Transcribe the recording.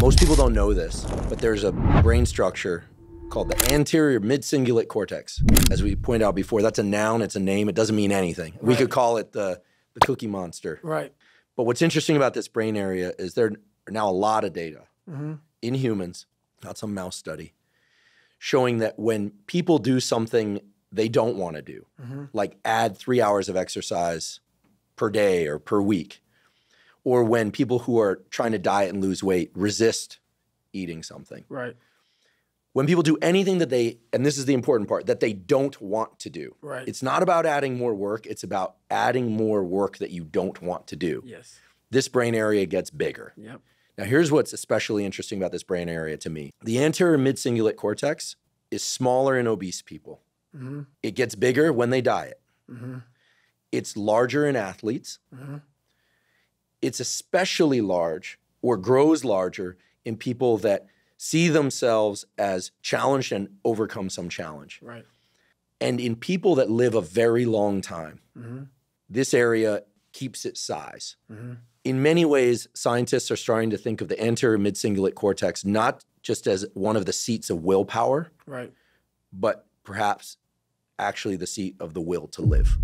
Most people don't know this, but there's a brain structure called the anterior mid-cingulate cortex. As we pointed out before, that's a noun, it's a name, it doesn't mean anything. We could call it the, the cookie monster. Right. But what's interesting about this brain area is there are now a lot of data Mm-hmm. in humans, not some mouse study, showing that when people do something they don't want to do, Mm-hmm. like add three hours of exercise per day or per week, or when people who are trying to diet and lose weight resist eating something, Right. when people do anything that they, and this is the important part, that they don't want to do. Right. It's not about adding more work, it's about adding more work that you don't want to do. Yes. This brain area gets bigger. Yep. Now, here's what's especially interesting about this brain area to me the anterior mid cingulate cortex is smaller in obese people. Mm-hmm. It gets bigger when they diet. Mm-hmm. It's larger in athletes. Mm-hmm. It's especially large or grows larger in people that see themselves as challenged and overcome some challenge. Right. And in people that live a very long time, Mm-hmm. this area keeps its size. Mm-hmm. In many ways, scientists are starting to think of the anterior mid cingulate cortex not just as one of the seats of willpower, Right. but perhaps actually the seat of the will to live.